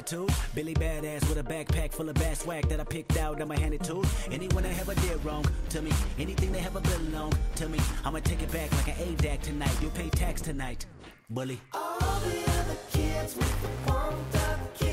attitude. Billy Badass with a backpack full of bad swag that I picked out, I'ma hand it to. Anyone that ever did wrong to me, anything that ever belonged to me, I'ma take it back like an ADAC tonight. You'll pay tax tonight, bully. All the other kids with the pumped up kicks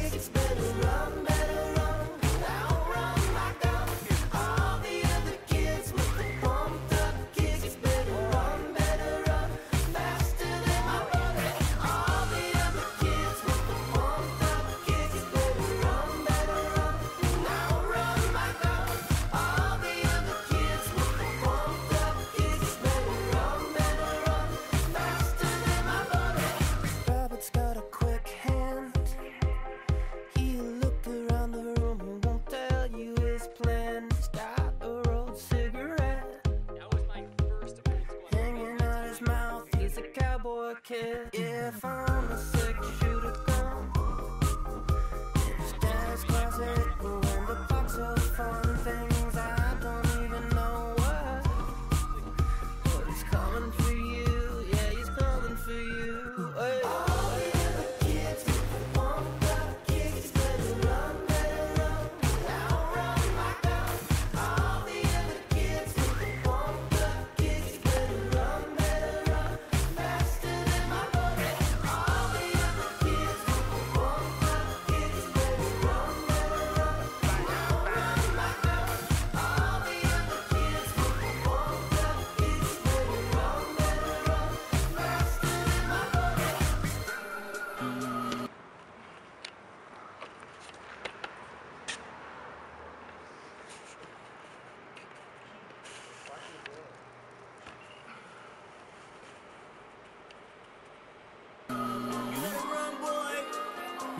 kid. If I'm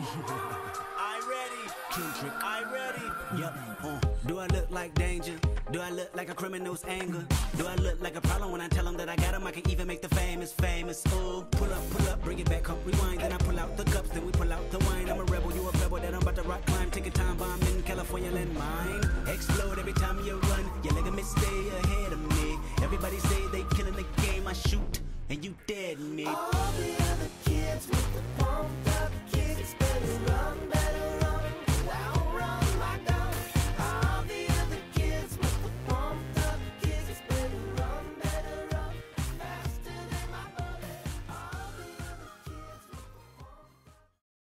I ready. Kendrick, I ready. Yep. Uh, do I look like danger? Do I look like a criminal's anger? Do I look like a problem when I tell them that I got 'em? I can even make the famous famous. Ooh, pull up, pull up, bring it back up, rewind, then I pull out the cup,